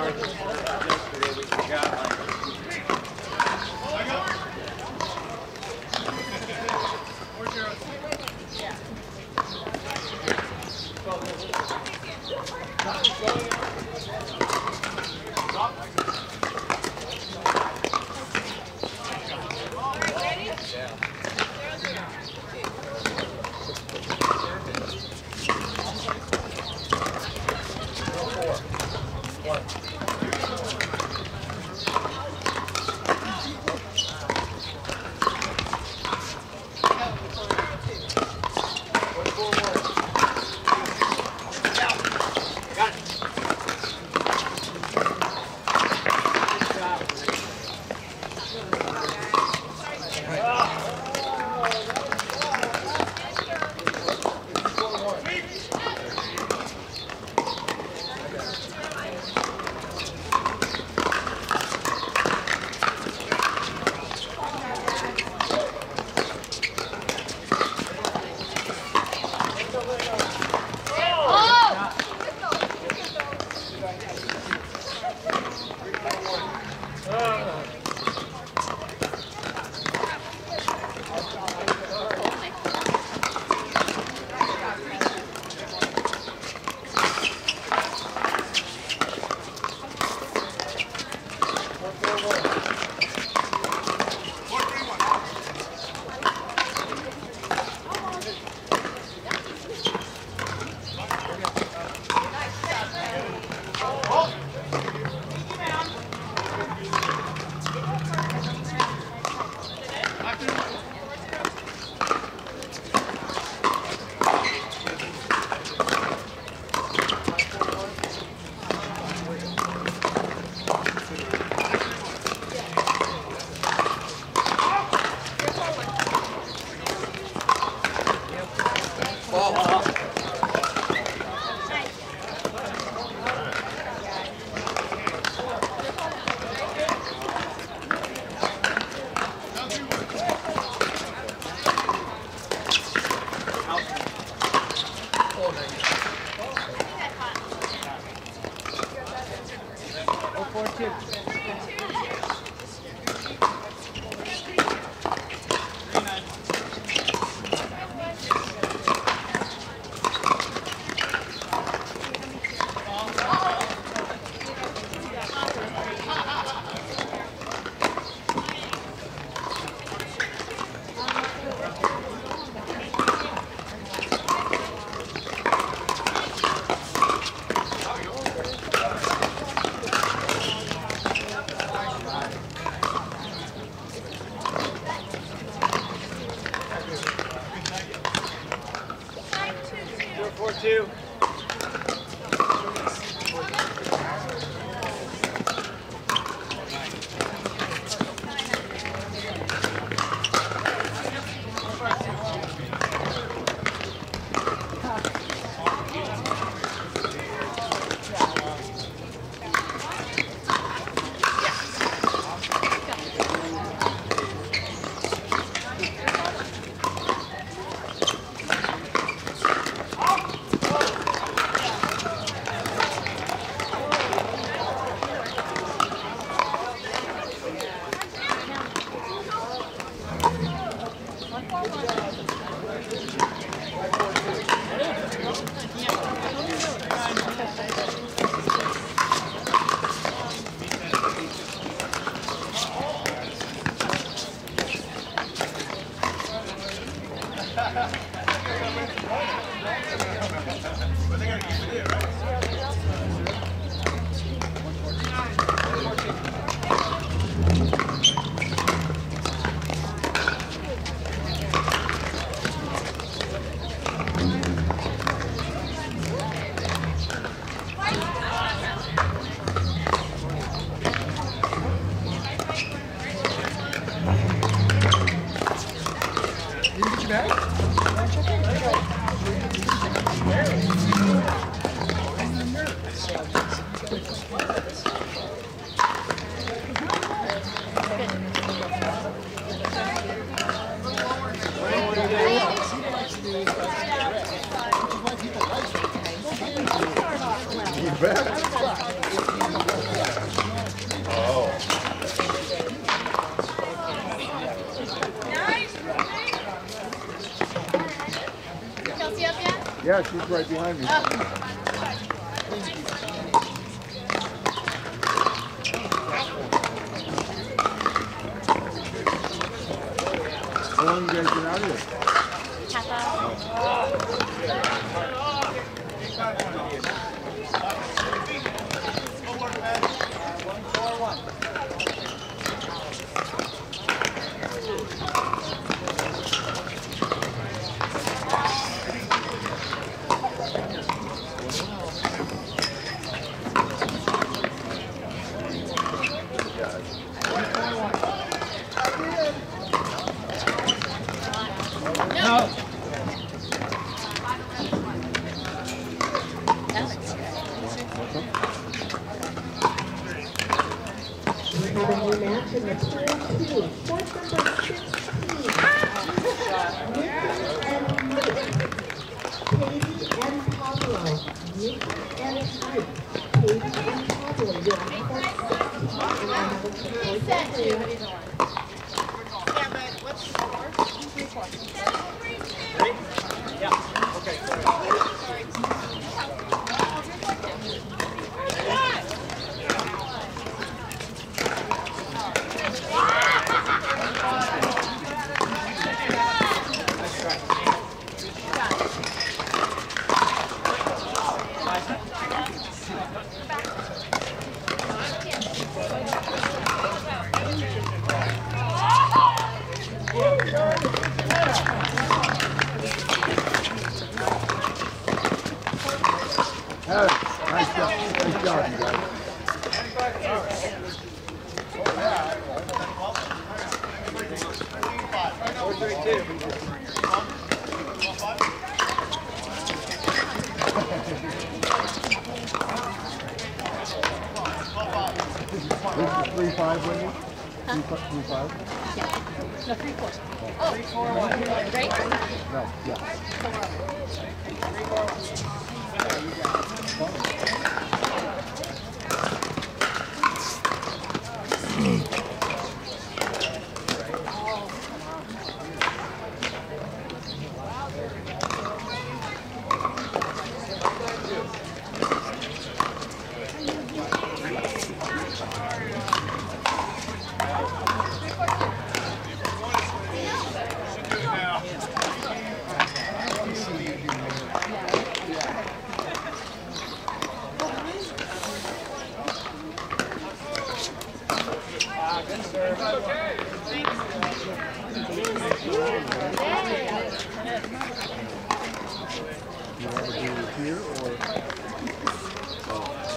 down who Kelsey Yeah, she's right behind me. How long you guys been out here? A new match in the pool two, court number sixteen. Nikki and Pablo. Nikki and Ike. Katie and Pablo, your number sixteen. And I have a support two. Ready? Yeah. Okay. That's nice job. Nice job, you guys. This is three five, Wendy? Three fi- Three five? No, three, four. Oh, three, four, one. Right? No, yeah. C'est un peu.